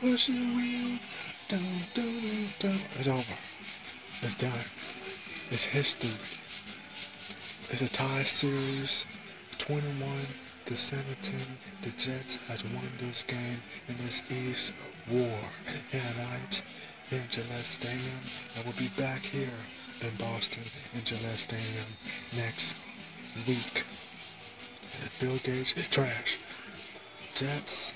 push it wheel. Dun, dun, dun, dun. It's over. It's done. It's history. It's a tie series. 21 to 17. The Jets has won this game in this East War. Tonight in Gillette Stadium. And we'll be back here in Boston in Gillette Stadium next week. Bill Gates, trash. Jets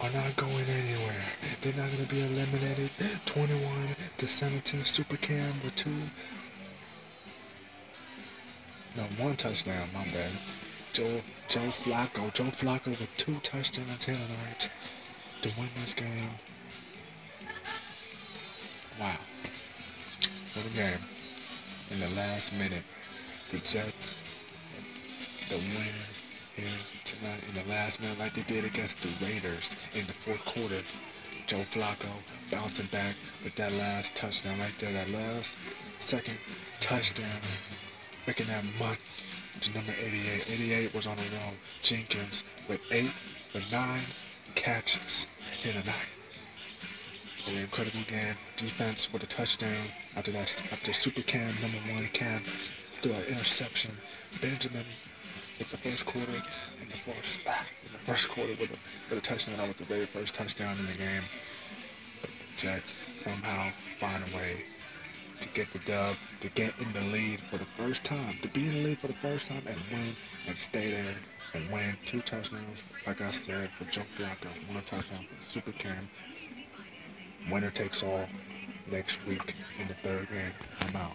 are not going anywhere. They're not going to be eliminated. 21 to 17 Super Cam with two. No, one touchdown, my bad. Joe, Joe Flacco, Joe Flacco with two touchdowns tonight to win this game. Wow. What a game. In the last minute, the Jets, the win here tonight in the last minute like they did against the Raiders in the fourth quarter. Joe Flacco bouncing back with that last touchdown right there, that last second touchdown, making that much to number 88. 88 was on the roll. Jenkins with eight, with nine catches in the night. An incredible game. Defense with a touchdown after that after Super Cam number one Cam threw an interception. Benjamin with the first quarter in the first in the first quarter with a with a touchdown. That was the very first touchdown in the game. But the Jets somehow find a way to get the dub, to get in the lead for the first time, to be in the lead for the first time and win and stay there and win two touchdowns, like I said, for Joe Flacco, one touchdown for Super Cam. Winner takes all next week in the third game. I'm out.